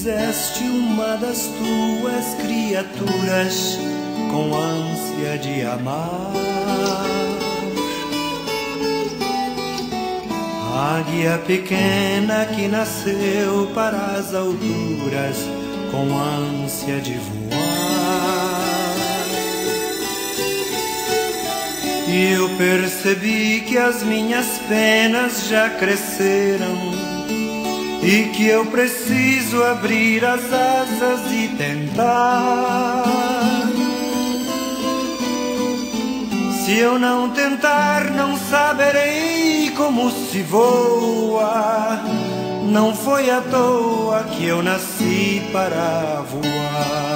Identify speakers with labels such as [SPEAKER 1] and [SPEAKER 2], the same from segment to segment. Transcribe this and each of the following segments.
[SPEAKER 1] fizeste uma das tuas criaturas com ânsia de amar. Águia pequena que nasceu para as alturas com ânsia de voar. E eu percebi que as minhas penas já cresceram e que eu preciso abrir as asas e tentar. Se eu não tentar, não saberei como se voa. Não foi à toa que eu nasci para voar.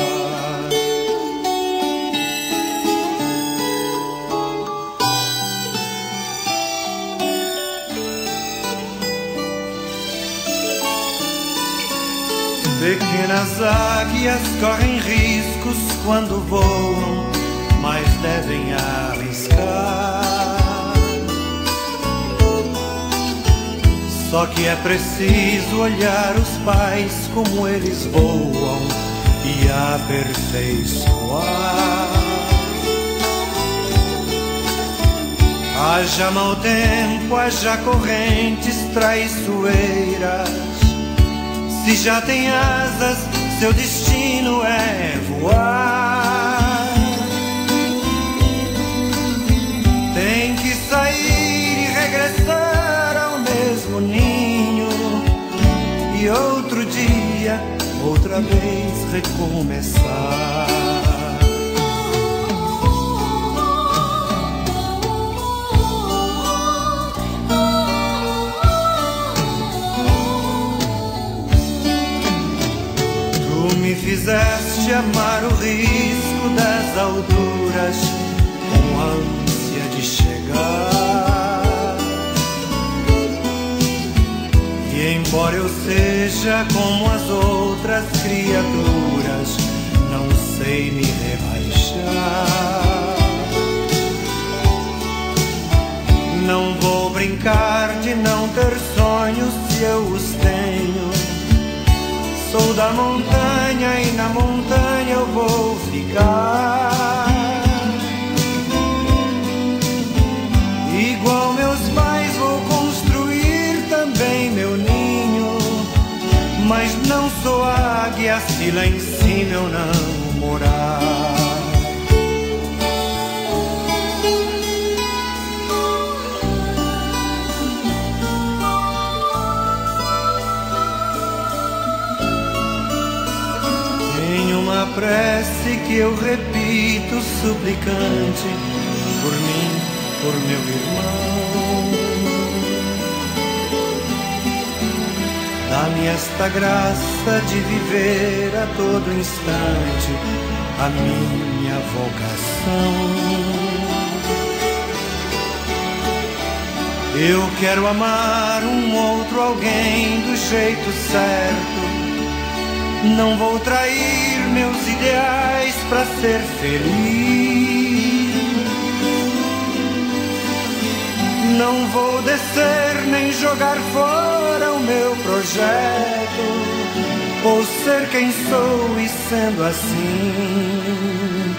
[SPEAKER 1] Pequenas águias correm riscos quando voam, mas devem arriscar. Só que é preciso olhar os pais como eles voam e aperfeiçoar. Haja mau tempo, haja correntes traiçoeiras se já tem asas, seu destino é voar. Tem que sair e regressar ao mesmo ninho. E outro dia, outra vez recomeçar. Fizeste amar o risco das alturas com ânsia de chegar. E embora eu seja como as outras criaturas, não sei me rebaixar. Não vou brincar de não ter sonhos se eu os tenho Sou da montanha e na montanha eu vou ficar. Igual meus pais vou construir também meu ninho. Mas não sou águia se lá em cima eu não morar. Eu repito suplicante por mim, por meu irmão. Dá-me esta graça de viver a todo instante a minha vocação. Eu quero amar um outro alguém do jeito certo não vou trair meus ideais para ser feliz. Não vou descer nem jogar fora o meu projeto. Vou ser quem sou e sendo assim,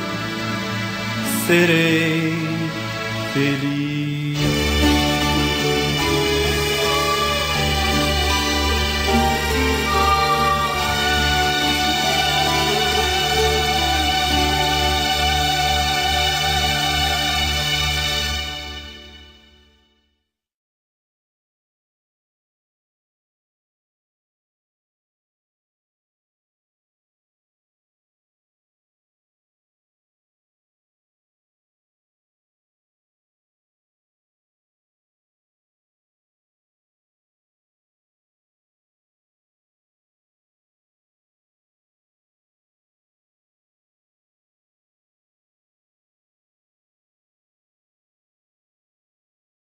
[SPEAKER 1] serei feliz.